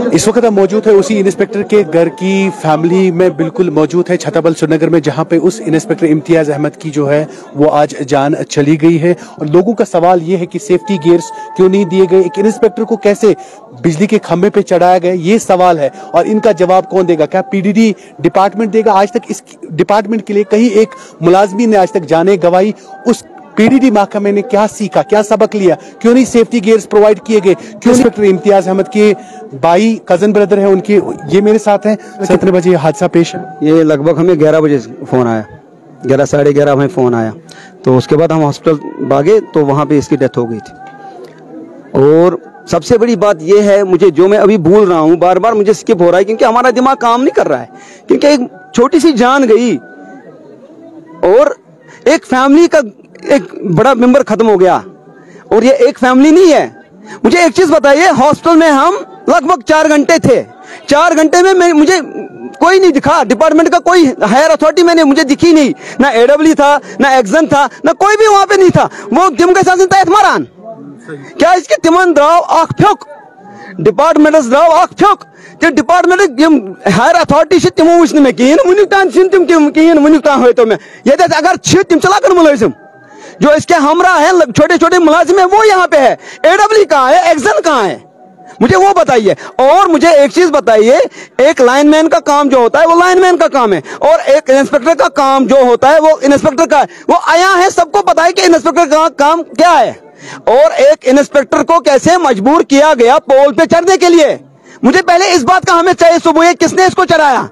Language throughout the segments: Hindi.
इस वक्त हम मौजूद है उसी इंस्पेक्टर के घर की फैमिली में बिल्कुल मौजूद है, छताबल श्रीनगर में, जहाँ पे उस इंस्पेक्टर इम्तियाज़ अहमद की जो है, वो आज जान चली गई है। और लोगों का सवाल ये है कि सेफ्टी गियर्स क्यों नहीं दिए गए? एक इंस्पेक्टर को कैसे बिजली के खंभे पे चढ़ाया गया? ये सवाल है। और इनका जवाब कौन देगा? क्या पीडीडी डिपार्टमेंट देगा? आज तक इस डिपार्टमेंट के लिए कहीं एक मुलाजमी ने आज तक जाने गवाई उस पीडीडी महकमे ने क्या सीखा क्या सबक लिया? क्यों नहीं सेफ्टी गियर्स प्रोवाइड किए गए? क्यों इंस्पेक्टर इम्तियाज़ अहमद के भाई कज़न ब्रदर है उनके ये मेरे साथ हैं। कितने बजे हादसा पेश है। ये लगभग हमें ग्यारह बजे फ़ोन आया। ग्यारह साढ़े ग्यारह हमें फ़ोन आया। तो उसके बाद हम हॉस्पिटल भागे तो वहाँ पे इसकी डेथ हो गई थी। और सबसे बड़ी बात यह है मुझे जो मैं अभी भूल रहा हूँ बार बार मुझे स्किप हो रहा है क्योंकि हमारा दिमाग काम नहीं कर रहा है। क्योंकि एक छोटी सी जान गई। और एक फैमिली का एक बड़ा मेंबर खत्म हो गया। और ये एक फैमिली नहीं है। मुझे एक चीज़ बताइए हॉस्पिटल में हम लगभग चार घंटे थे। चार घंटे में मैं, मुझे कोई नहीं दिखा। डिपार्टमेंट का कोई हायर अथॉरिटी मैंने, मुझे दिखी नहीं। ना एडब्ल्यू था, ना एग्जन था, ना कोई भी वहाँ पे नहीं था। वो तिम के साथ तयतमारान क्या इसके तिमन द्राव आख फ्योक डिपार्टमेंट द्राव आख फ्योक डिपार्टमेंट हायर अथॉरिटी से तिमो वुच मे कहीं तान तिम कहीं वुनिक तान हो तो मैं। ये अगर तिम चला कर मुलाजिम जो इसके हमरा है छोटे छोटे मुलाजिम है वो यहाँ पे है। एडब्ल्यू कहाँ है? एक्सन कहाँ है? मुझे वो बताइए। और मुझे एक चीज़ बताइए, एक लाइनमैन का काम जो होता है, वो लाइनमैन का काम है। और एक इंस्पेक्टर का काम जो होता है, वो इंस्पेक्टर का है। वो आया है, सबको पता है कि इंस्पेक्टर का काम क्या है। और एक इंस्पेक्टर को कैसे मजबूर किया गया पोल पे चढ़ने के लिए। मुझे पहले इस बात का हमें चाहिए, सुबह किसने इसको चढ़ाया?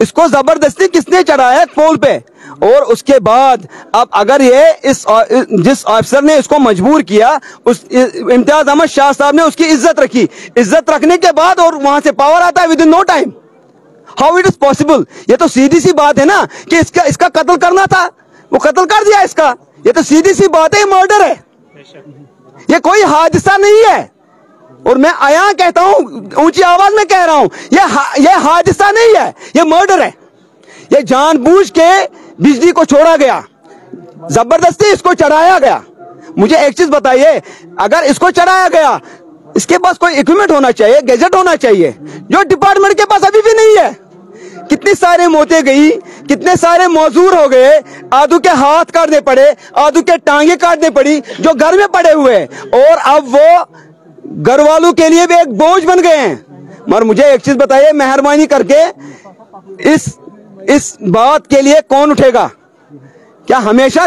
इसको ज़बरदस्ती किसने चढ़ाया पोल पे? और उसके बाद अब अगर ये इस जिस ऑफिसर ने इसको मजबूर किया उस इम्तियाज़ अहमद शाह साहब ने उसकी इज़्ज़त रखी। इज़्ज़त रखने के बाद और वहाँ से पावर आता है within no time how it is possible ये तो सीधी सी बात है ना कि इसका इसका कत्ल करना था। वो कत्ल कर दिया इसका। ये तो सीधी सी बात है मर्डर है। ये कोई हादसा नहीं है। और मैं आया कहता हूँ ऊँची आवाज़ में कह रहा हूँ ये हा, ये हादसा नहीं है ये मर्डर है। ये जानबूझ के बिजली को छोड़ा गया, ज़बरदस्ती इसको चढ़ाया गया। मुझे एक चीज़ बताइए, अगर इसको चढ़ाया गया, इसके पास कोई इक्विपमेंट होना चाहिए गैजेट होना चाहिए, जो डिपार्टमेंट के पास अभी भी नहीं है? कितनी सारे मोते गई, कितने सारे मौजूर हो गए, आदू के हाथ काटने पड़े, आदू के टांगे काटने पड़ी, जो घर में पड़े हुए और अब वो घर वालों के लिए भी एक बोझ बन गए हैं। मगर मुझे एक चीज़ बताइए, मेहरबानी करके इस इस बात के लिए कौन उठेगा? क्या हमेशा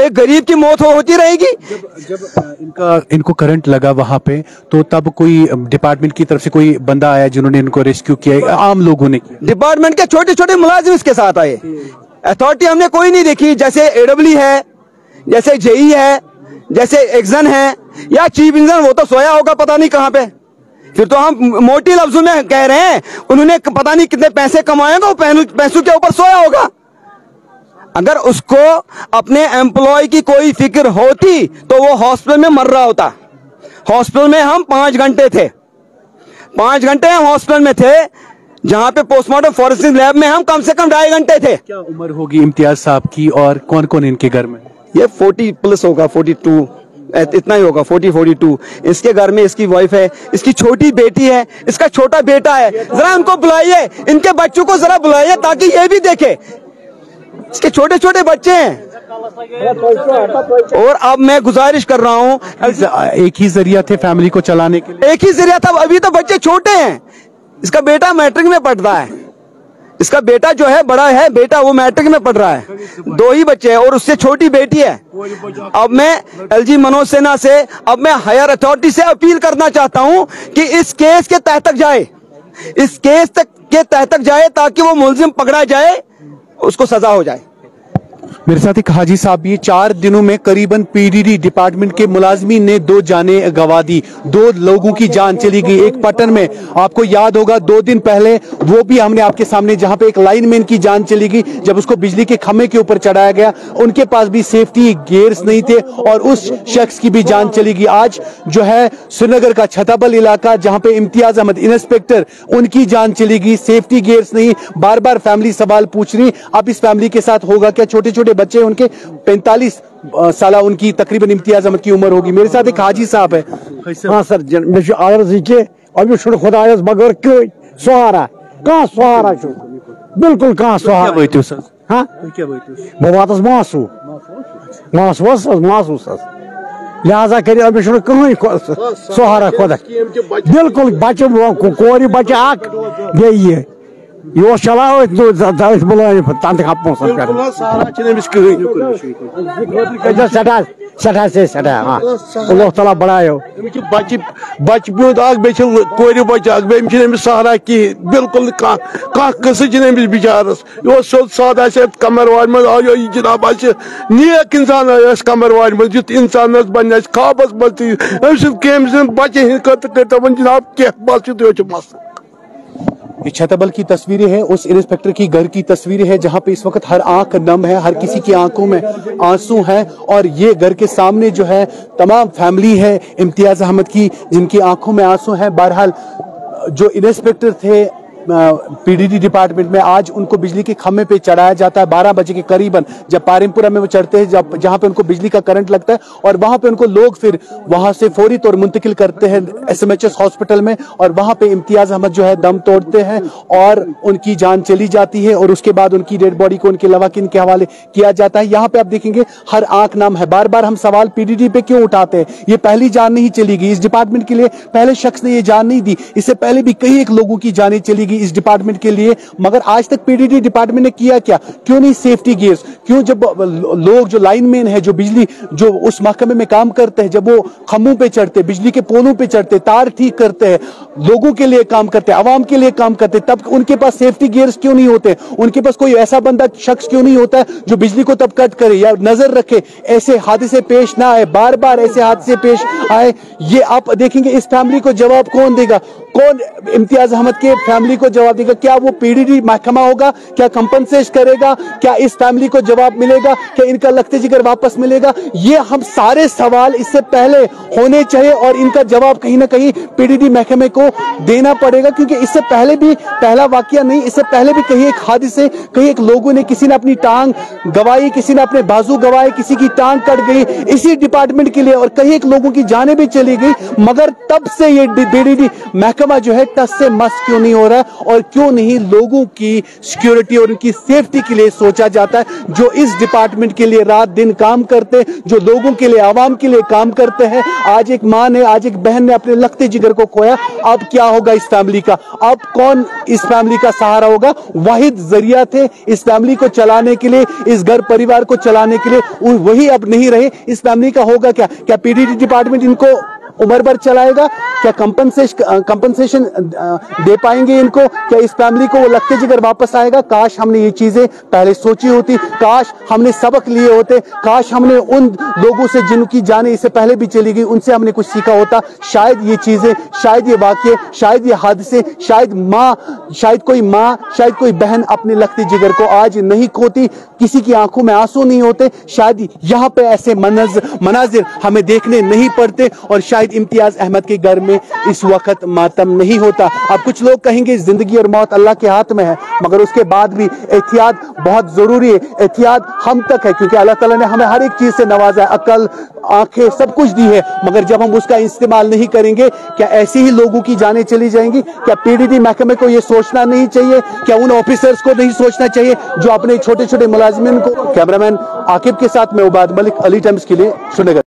एक गरीब की मौत हो होती रहेगी? जब जब इनका इनको करंट लगा वहाँ पे तो तब कोई डिपार्टमेंट की तरफ़ से कोई बंदा आया जिन्होंने इनको रेस्क्यू किया आम लोगों ने डिपार्टमेंट के छोटे छोटे मुलाजिम इसके साथ आए। अथॉरिटी हमने कोई नहीं देखी जैसे एडब्ल्यू है जैसे जेई है जैसे एक्जन है या चीफ इंजन वो तो सोया होगा पता नहीं कहाँ पे। फिर तो हम मोटी लफ्जों में कह रहे हैं उन्होंने पता नहीं कितने पैसे कमाएगा वो पैसों के ऊपर सोया होगा। अगर उसको अपने एम्प्लॉय की कोई फ़िक्र होती तो वो हॉस्पिटल में मर रहा होता। हॉस्पिटल में हम पाँच घंटे थे। पाँच घंटे हम हॉस्पिटल में थे जहाँ पे पोस्टमार्टम फॉरेंसिक लैब में हम कम से कम ढाई घंटे थे। क्या उम्र होगी इम्तियाज़ साहब की और कौन कौन इनके घर में? ये फोर्टी प्लस होगा फोर्टी टू इतना ही होगा फोर्टी फोर्टी टू इसके घर में इसकी वाइफ है इसकी छोटी बेटी है इसका छोटा बेटा है। जरा इनको बुलाइए इनके बच्चों को जरा बुलाइए ताकि ये भी देखे। इसके छोटे छोटे बच्चे हैं। और अब मैं गुजारिश कर रहा हूँ एक ही ज़रिया थे फैमिली को चलाने के लिए। एक ही ज़रिया था अभी तो बच्चे छोटे हैं। इसका बेटा मैट्रिक में पढ़ता है। इसका बेटा जो है, बड़ा है, बेटा वो मैट्रिक में पढ़ रहा है। दो ही बच्चे हैं और उससे छोटी बेटी है। अब मैं एलजी मनोज सिन्हा से, अब मैं हायर अथॉरिटी से अपील करना चाहता हूँ कि इस केस के तह तक जाए। इस केस तक के तह तक जाए ताकि वो मुलजिम पकड़ा जाए, उसको सजा हो जाए। मेरे साथ एक हाजी साहब ये चार दिनों में करीबन पीडीडी डिपार्टमेंट के मुलाजमी ने दो जाने गवा दी। दो लोगों की जान चली गई एक पटन में। आपको याद होगा, दो दिन पहले वो भी हमने आपके सामने जहाँ पे एक लाइनमैन की जान चली गई, जब उसको बिजली के खंभे के ऊपर चढ़ाया गया। उनके पास भी सेफ्टी गेयर्स नहीं थे और उस शख्स की भी जान चली गई। आज जो है श्रीनगर का छताबल इलाका, जहाँ पे इम्तियाज़ अहमद इंस्पेक्टर, उनकी जान चली गई। सेफ्टी गेयर्स नहीं बार बार फैमिली सवाल पूछ रही। अब इस फैमिली के साथ होगा क्या? छोटे छोटे छोटे बच्चे उनके पैंतालीस साल उनकी तकरीबन इम्तियाज़ अहमद की उम्र होगी। मेरे साथ एक हाजी साहब है। हाँ सर मे अर्ज़ ये अमि खुदायस बगैर कई सहारा कह सहारा बिल्कुल कह सहारा वतो हाँ बह वात मासू मासूस मासूस लिहाजा कर अमिस कहें सहारा खुदा। बिल्कुल बच्चे कौर बच्चे अख ये ये बच्चे बच्चे ब्यूत अख बे कोर बच्चे सहारा कहें बिल्कुल कस अमिस बिचारस यह सोद साद आस कमर वार मज आयो जनाब आस नेक इंसान आस कमर युत इंसान बन खाबस कम बच्चे हिंद बस यो मसला ये छतबल की तस्वीरें हैं, उस इंस्पेक्टर की घर की तस्वीरें हैं, जहाँ पे इस वक्त हर आँख नम है, हर किसी की आँखों में आँसू हैं, और ये घर के सामने जो है, तमाम फैमिली है, इम्तियाज़ अहमद की, जिनकी आँखों में आँसू हैं। बहरहाल, जो इंस्पेक्टर थे पीडीडी डिपार्टमेंट में आज उनको बिजली के खंभे पे चढ़ाया जाता है। बारह बजे के करीबन जब पारिमपुरा में वो चढ़ते हैं, जब जहाँ पे उनको बिजली का करंट लगता है और वहाँ पे उनको लोग फिर वहाँ से फौरी तौर मुंतकिल करते हैं एसएमएचएस हॉस्पिटल में और वहाँ पे इम्तियाज़ अहमद जो है दम तोड़ते हैं और उनकी जान चली जाती है और उसके बाद उनकी डेड बॉडी को उनके लवाकिन के हवाले किया जाता है। यहाँ पे आप देखेंगे, हर आँख नाम है। बार बार हम सवाल पीडीडी पे क्यों उठाते हैं? ये पहली जान नहीं चली गई। इस डिपार्टमेंट के लिए पहले शख्स ने ये जान नहीं दी। इससे पहले भी कई एक लोगों की जाने चली गई। इस डिपार्टमेंट के लिए, मगर आज तक पीडीडी डिपार्टमेंट ने किया क्या? क्यों नहीं सेफ्टी गियर्स क्यों जब लोग जो लाइन मैन है, जो बिजली, जो उस महकमे में काम करते हैं, जब वो खम्भों पे चढ़ते, बिजली के पोलों पे चढ़ते, तार ठीक करते हैं, लोगों के लिए काम करते हैं, आवाम के लिए काम करते तब उनके पास सेफ्टी गियर्स क्यों नहीं होते? उनके पास कोई ऐसा बंदा, शख्स क्यों नहीं होता जो बिजली को तब कट करे या नज़र रखे, ऐसे हादसे पेश ना आए बार बार ऐसे हादसे पेश आए? ये आप देखेंगे, इस फैमिली को जवाब कौन देगा? कौन इम्तियाज़ अहमद के फैमिली को जवाब देगा, क्या वो पीडीडी महकमा होगा, क्या कंपनसेट करेगा, क्या इस फैमिली को जवाब मिलेगा, क्या इनका लगते जिगर वापस मिलेगा? ये हम सारे सवाल इससे पहले होने चाहिए और इनका जवाब कहीं ना कहीं पीडीडी महकमे को देना पड़ेगा, क्योंकि इससे पहले भी पहला वाक्य नहीं, इससे पहले भी कहीं एक हादसे, कहीं एक लोगों ने किसी ने अपनी टांग गवाई, किसी ने अपने बाजू गवाए, किसी की टांग कट गई, इसी डिपार्टमेंट के लिए और कहीं एक लोगों की जाने भी चली गई, मगर तब से ये पीडीडी महकमा जो है टस से मस क्यों नहीं हो रहा और क्यों नहीं लोगों की सिक्योरिटी और उनकी सेफ्टी के लिए सोचा जाता है, जो इस डिपार्टमेंट के लिए रात दिन काम करते, जो लोगों के लिए, आवाम के लिए काम करते हैं। आज एक माँ ने, आज एक बहन ने अपने लगते जिगर को खोया। अब क्या होगा इस फैमिली का? अब कौन इस फैमिली का सहारा होगा? वाहिद ज़रिया थे इस फैमिली को चलाने के लिए, इस घर परिवार को चलाने के लिए। वही अब नहीं रहे। इस फैमिली का होगा क्या? क्या पीडीडी डिपार्टमेंट इनको उम्र भर चलाएगा? क्या कंपनसेशन कंपनसेशन दे पाएँगे इनको? क्या इस फैमिली को वो लगते जिगर वापस आएगा? काश हमने ये चीज़ें पहले सोची होती, काश हमने सबक लिए होते, काश हमने उन लोगों से जिनकी जाने इससे पहले भी चली गई, उनसे हमने कुछ सीखा होता। शायद ये चीज़ें, शायद ये वाक्य, शायद ये हादसे, शायद माँ, शायद कोई माँ, शायद कोई बहन अपने लगते जिगर को आज नहीं खोती, किसी की आँखों में आँसू नहीं होते, शायद यहाँ पे ऐसे मनाजिर हमें देखने नहीं पड़ते, और शायद शायद इम्तियाज़ अहमद के घर में इस वक्त मातम नहीं होता। अब कुछ लोग कहेंगे ज़िंदगी और मौत अल्लाह के हाथ में है, मगर उसके बाद भी एहतियात बहुत ज़रूरी है। एहतियात हम तक है, क्योंकि अल्लाह ताला ने हमें हर एक चीज़ से नवाजा है। अकल, आँखें सब कुछ दी है, मगर जब हम उसका इस्तेमाल नहीं करेंगे, क्या ऐसे ही लोगों की जाने चली जाएँगी? क्या पीडीडी महकमे को यह सोचना नहीं चाहिए? क्या उन ऑफिसर्स को नहीं सोचना चाहिए जो अपने छोटे छोटे मुलाजमिन को कैमरामैन आकिब के साथ में उबाद मलिक, अली टाइम्स के लिए सुनेगा